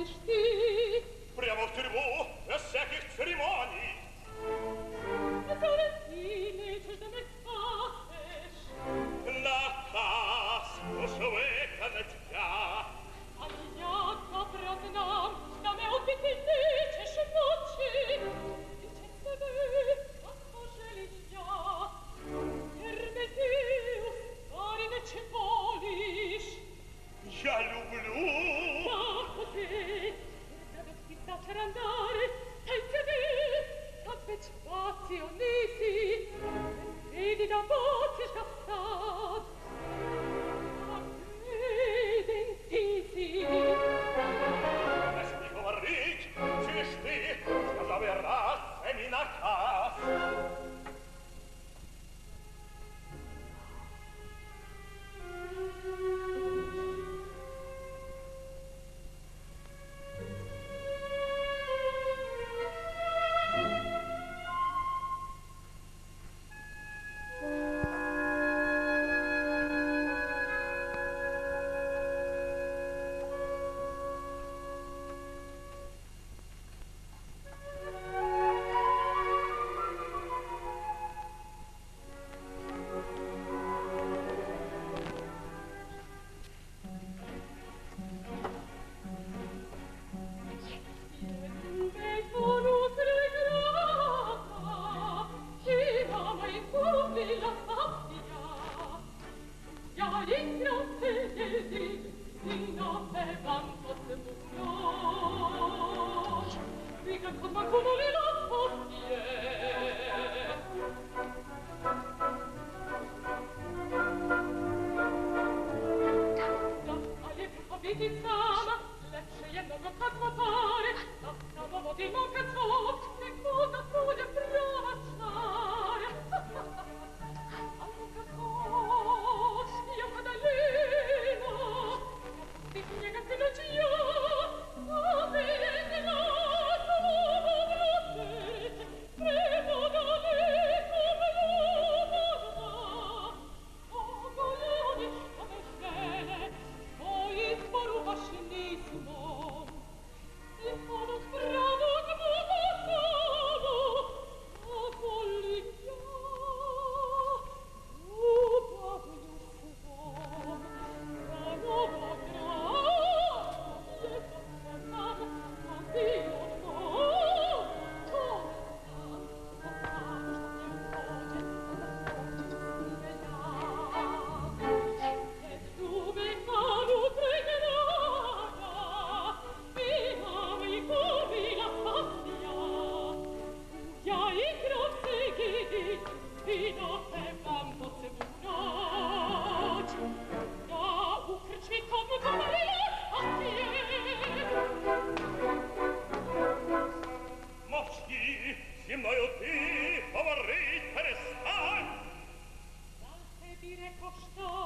dich viel. wieder If I pour ça.